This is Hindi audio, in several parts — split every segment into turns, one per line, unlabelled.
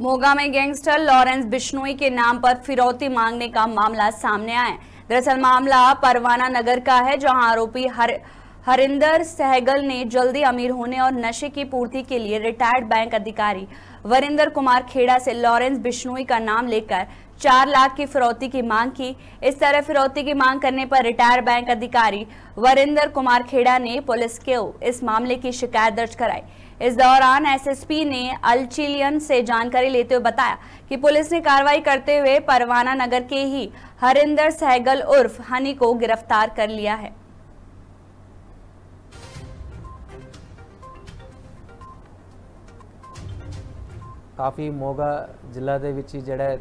मोगा में गैंगस्टर लॉरेंस बिश्नोई के नाम पर फिरौती मांगने का मामला सामने आया दरअसल मामला परवाना नगर का है, जहाँ आरोपी हर हरिंदर सहगल ने जल्दी अमीर होने और नशे की पूर्ति के लिए रिटायर्ड बैंक अधिकारी वरिंदर कुमार खेड़ा से लॉरेंस बिश्नोई का नाम लेकर चार लाख की फिरौती की मांग की। इस तरह फिरौती की मांग करने पर रिटायर्ड बैंक अधिकारी वरिंदर कुमार खेड़ा ने पुलिस को इस मामले की शिकायत दर्ज कराई। इस दौरान एसएसपी ने अलचिलियन से जानकारी लेते हुए बताया कि पुलिस ने कार्रवाई करते हुए परवाना नगर के ही हरिंदर सहगल उर्फ़ हनी को गिरफ़्तार कर लिया है।
ਕਾਫੀ ਮੋਗਾ ਜ਼ਿਲ੍ਹਾ ਦੇ ਵਿੱਚ ਹੀ ਜਿਹੜਾ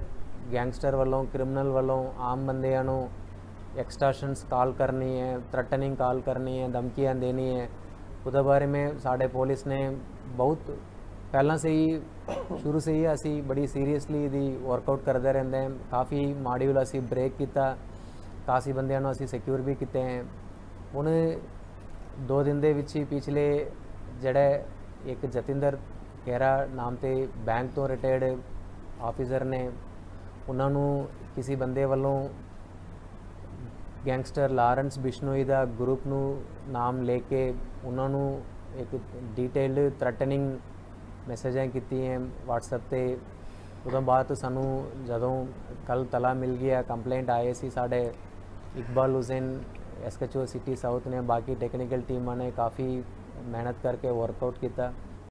ਗੈਂਗਸਟਰ ਵੱਲੋਂ ਕ੍ਰਿਮੀਨਲ ਵੱਲੋਂ ਆਮ ਬੰਦਿਆਂ ਨੂੰ ਐਕਸਟ੍ਰੈਸ਼ਨਸ ਕਾਲ ਕਰਨੀ ਹੈ ਥ੍ਰੈਟਨਿੰਗ ਕਾਲ ਕਰਨੀ ਹੈ ਧਮਕੀਆਂ ਦੇਣੀ ਹੈ ਉਹਦੇ ਬਾਰੇ में ਸਾਡੇ ਪੁਲਿਸ ਨੇ ਬਹੁਤ ਪਹਿਲਾਂ ਸੇ ਹੀ ਸ਼ੁਰੂ ਸੇ ਹੀ ਅਸੀਂ ਬੜੀ ਸੀਰੀਅਸਲੀ ਦੀ ਵਰਕਆਊਟ ਕਰਦੇ ਰਹਿੰਦੇ ਹਾਂ ਕਾਫੀ ਮਾਡਿਊਲ ਅਸੀਂ ਬ੍ਰੇਕ ਕੀਤਾ ਕਾਫੀ ਬੰਦਿਆਂ ਨੂੰ ਅਸੀਂ ਸਿਕਿਉਰ ਵੀ ਕੀਤੇ ਹਨ ਹੁਣ ਦੋ ਦਿਨ ਦੇ ਵਿੱਚ ਹੀ ਪਿਛਲੇ ਜਿਹੜੇ ਇੱਕ ਜਤਿੰਦਰ ਖੇਰਾ ਨਾਮ ਤੇ ਬੈਂਕ ਤੋਂ ਰਿਟਾਇਰਡ ਆਫੀਸਰ ਨੇ ਉਹਨਾਂ ਨੂੰ ਕਿਸੇ ਬੰਦੇ ਵੱਲੋਂ ਗੈਂਗਸਟਰ ਲਾਰੈਂਸ ਬਿਸ਼ਨੋਈ ਦਾ ਗਰੁੱਪ ਨੂੰ ਨਾਮ ਲੈ ਕੇ ਉਹਨਾਂ ਨੂੰ ਇੱਕ ਡੀਟੇਲਡ ਥ੍ਰੈਟਨਿੰਗ ਮੈਸੇਜਾਂ ਕੀਤੀਆਂ WhatsApp ਤੇ ਉਦੋਂ ਬਾਅਦ ਸਾਨੂੰ ਜਦੋਂ ਕੱਲ ਤਲਾ ਮਿਲ ਗਿਆ ਕੰਪਲੇਂਟ ਆਏ ਸੀ ਸਾਡੇ ਇਕਬਾਲ ਹੁਸੈਨ ਐਸਕੇਚੋ ਸਿਟੀ ਸਾਊਥ ਨੇ ਬਾਕੀ ਟੈਕਨੀਕਲ ਟੀਮਾਂ ਨੇ ਕਾਫੀ ਮਿਹਨਤ ਕਰਕੇ ਵਰਕਆਊਟ ਕੀਤਾ